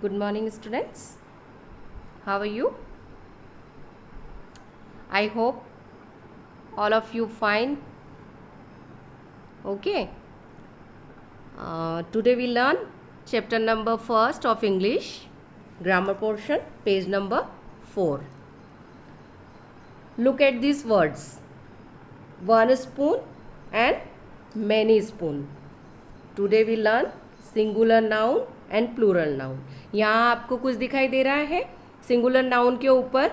Good morning, students. How are you? I hope all of you fine. Okay. Uh, today we learn chapter number first of English grammar portion, page number four. Look at these words. One spoon and many spoon. Today we learn singular noun and plural noun यहाँ आपको कुछ दिखाई दे रहा है। Singular noun के ऊपर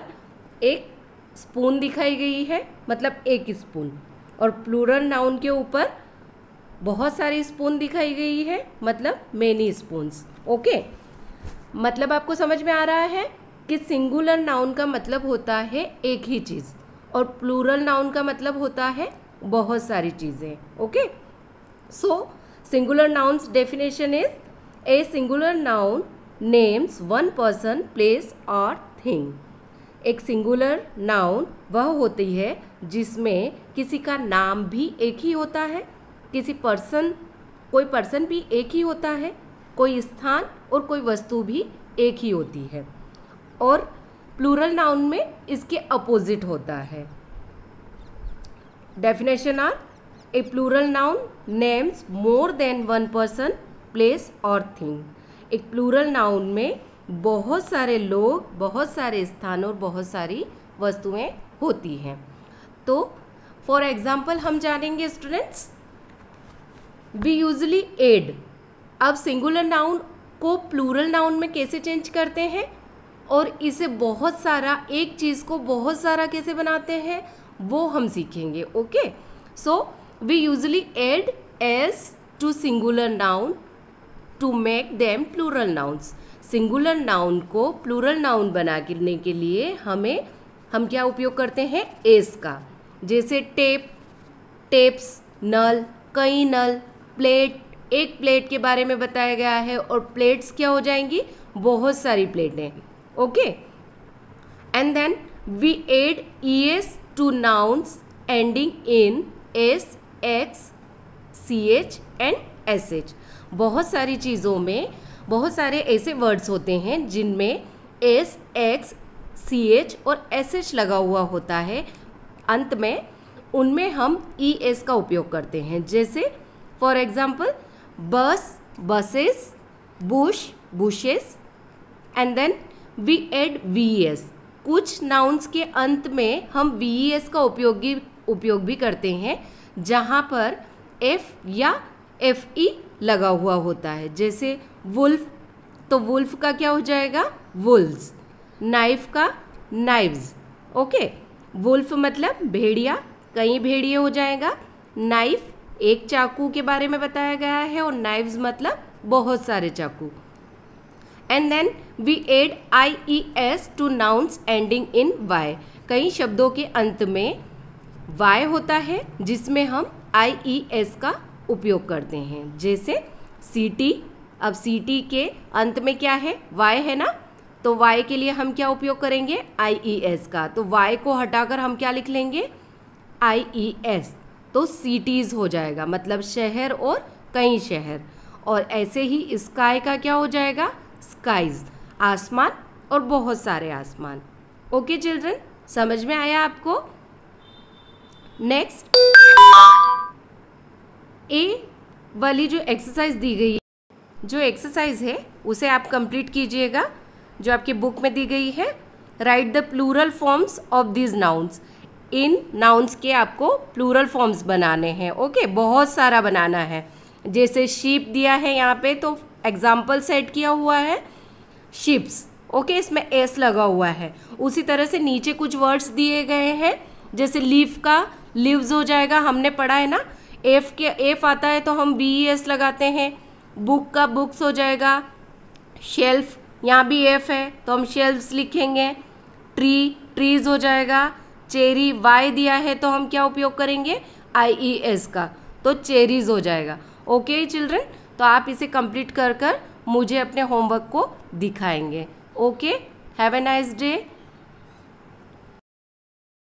एक spoon दिखाई गई है मतलब एक स्पून और प्लूरल नाउन के ऊपर बहुत सारी स्पून दिखाई गई है मतलब मेनी स्पून्स ओके मतलब आपको समझ में आ रहा है कि सिंगुलर नाउन का मतलब होता है एक ही चीज़, और प्लूरल नाउन का मतलब होता है बहुत सारी चीज़ें. Okay so singular nouns definition is a singular noun names one person place और थिंग एक सिंगुलर नाउन वह होती है जिसमें किसी का नाम भी एक ही होता है, किसी पर्सन कोई पर्सन भी एक ही होता है, कोई स्थान और कोई वस्तु भी एक ही होती है। और प्लूरल नाउन में इसके अपोजिट होता है। Definition are a plural noun names more than one person place और थिंग एक प्लूरल नाउन में बहुत सारे लोग, बहुत सारे स्थान और बहुत सारी वस्तुएँ होती हैं। तो फॉर एग्ज़ाम्पल हम जानेंगे स्टूडेंट्स वी यूजली एड अब सिंगुलर नाउन को प्लूरल नाउन में कैसे चेंज करते हैं? और इसे बहुत सारा, एक चीज़ को बहुत सारा कैसे बनाते हैं? वो हम सीखेंगे okay so we usually add S to singular noun to make them plural nouns singular noun को प्लूरल नाउन बनाने के लिए हमें, हम क्या उपयोग करते हैं? एस का। जैसे टेप टेप्स नल कई नल प्लेट एक प्लेट के बारे में बताया गया है और प्लेट्स क्या हो जाएँगी? बहुत सारी प्लेटें okay and then we add E S to nouns ending in S X C H and S H बहुत सारी चीज़ों में बहुत सारे ऐसे वर्ड्स होते हैं जिनमें एस एक्स सी एच और एस एच लगा हुआ होता है। अंत में उनमें हम ई e एस का उपयोग करते हैं। जैसे for example bus buses bush bushes and then we add V S कुछ नाउन्स के अंत में हम वी एस का उपयोगी उपयोग भी करते हैं, जहाँ पर एफ़ या एफ़ ई लगा हुआ होता है। जैसे वुल्फ तो वुल्फ का क्या हो जाएगा? वुल्स। नाइफ का नाइव्स। ओके? वुल्फ मतलब भेड़िया, कई भेड़िए हो जाएगा। नाइफ एक चाकू के बारे में बताया गया है और नाइव्स मतलब बहुत सारे चाकू। And then we add I E S to nouns ending in Y कई शब्दों के अंत में वाई होता है, जिसमें हम आई ई एस का उपयोग करते हैं। जैसे सी अब सी के अंत में क्या है? वाई है ना? तो वाई के लिए हम क्या उपयोग करेंगे? आई ई एस का। तो वाई को हटाकर हम क्या लिख लेंगे? आई ई एस तो सीटीज़ हो जाएगा मतलब शहर और कई शहर। और ऐसे ही स्काई का क्या हो जाएगा? स्काईज आसमान और बहुत सारे आसमान। ओके चिल्ड्रन समझ में आया आपको? नेक्स्ट ए वाली जो एक्सरसाइज दी गई है जो एक्सरसाइज है उसे आप कंप्लीट कीजिएगा जो आपकी बुक में दी गई है write the plural forms of these nouns in nouns के आपको प्लूरल फॉर्म्स बनाने हैं ओके? बहुत सारा बनाना है। जैसे शीप दिया है यहाँ पे तो एग्ज़ाम्पल सेट किया हुआ है शिप्स ओके okay, इसमें एस लगा हुआ है। उसी तरह से नीचे कुछ वर्ड्स दिए गए हैं जैसे लीफ का लिव्स हो जाएगा हमने पढ़ा है ना एफ़ के एफ़ आता है तो हम बी ई एस लगाते हैं। बुक का बुक्स हो जाएगा। शेल्फ यहाँ भी एफ़ है तो हम शेल्फ्स लिखेंगे। ट्री ट्रीज हो जाएगा। चेरी वाई दिया है तो हम क्या उपयोग करेंगे? आई ई एस का। तो चेरीज हो जाएगा। ओके चिल्ड्रन तो आप इसे कंप्लीट कर कर मुझे अपने होमवर्क को दिखाएँगे। Okay have a nice day